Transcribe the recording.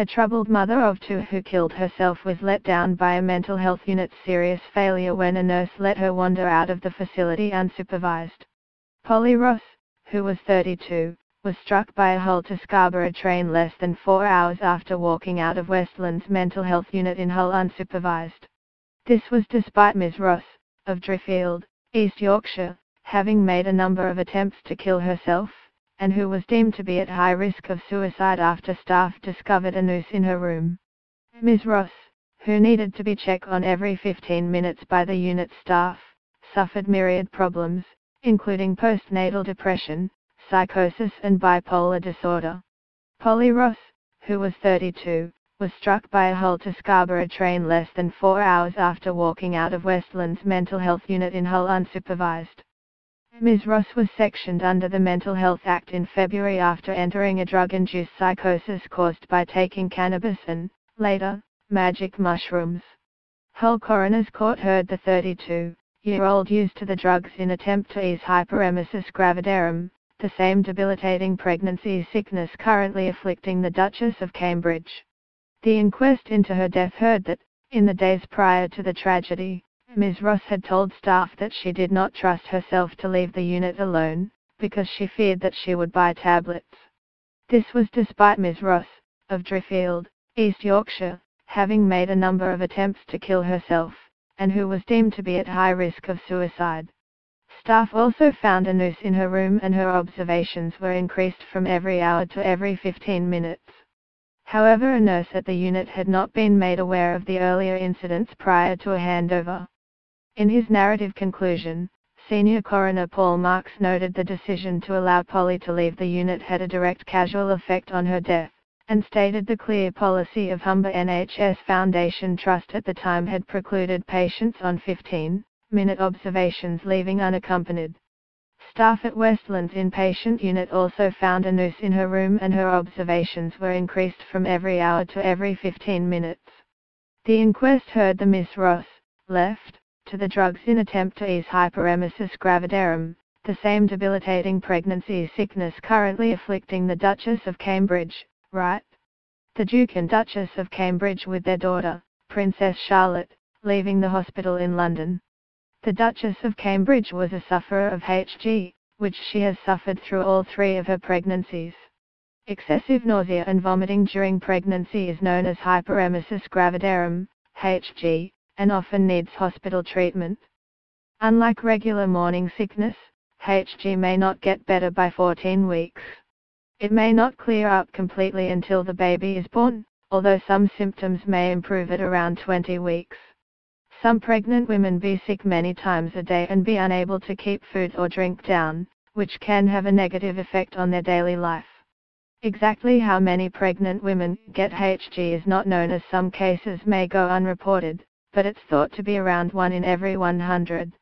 A troubled mother of two who killed herself was let down by a mental health unit's serious failure when a nurse let her wander out of the facility unsupervised. Polly Ross, who was 32, was struck by a Hull to Scarborough train less than four hours after walking out of Westlands mental health unit in Hull unsupervised. This was despite Ms. Ross, of Driffield, East Yorkshire, having made a number of attempts to kill herself, and who was deemed to be at high risk of suicide after staff discovered a noose in her room. Ms. Ross, who needed to be checked on every 15 minutes by the unit staff, suffered myriad problems, including postnatal depression, psychosis and bipolar disorder. Polly Ross, who was 32, was struck by a Hull to Scarborough train less than four hours after walking out of Westlands mental health unit in Hull unsupervised. Ms. Ross was sectioned under the Mental Health Act in February after entering a drug-induced psychosis caused by taking cannabis and, later, magic mushrooms. Hull Coroner's Court heard the 32-year-old used to the drugs in attempt to ease hyperemesis gravidarum, the same debilitating pregnancy sickness currently afflicting the Duchess of Cambridge. The inquest into her death heard that, in the days prior to the tragedy, Ms. Ross had told staff that she did not trust herself to leave the unit alone, because she feared that she would buy tablets. This was despite Ms. Ross, of Driffield, East Yorkshire, having made a number of attempts to kill herself, and who was deemed to be at high risk of suicide. Staff also found a noose in her room and her observations were increased from every hour to every 15 minutes. However a nurse at the unit had not been made aware of the earlier incidents prior to a handover. In his narrative conclusion, Senior Coroner Paul Marks noted the decision to allow Polly to leave the unit had a direct causal effect on her death, and stated the clear policy of Humber NHS Foundation Trust at the time had precluded patients on 15-minute observations leaving unaccompanied. Staff at Westlands inpatient unit also found a noose in her room and her observations were increased from every hour to every 15 minutes. The inquest heard the Miss Ross, left, to the drugs in attempt to ease hyperemesis gravidarum, the same debilitating pregnancy sickness currently afflicting the Duchess of Cambridge, right? The Duke and Duchess of Cambridge with their daughter, Princess Charlotte, leaving the hospital in London. The Duchess of Cambridge was a sufferer of HG, which she has suffered through all three of her pregnancies. Excessive nausea and vomiting during pregnancy is known as hyperemesis gravidarum, HG, and often needs hospital treatment. Unlike regular morning sickness, HG may not get better by 14 weeks. It may not clear up completely until the baby is born, although some symptoms may improve at around 20 weeks. Some pregnant women be sick many times a day and be unable to keep food or drink down, which can have a negative effect on their daily life. Exactly how many pregnant women get HG is not known as some cases may go unreported, but it's thought to be around 1 in every 100.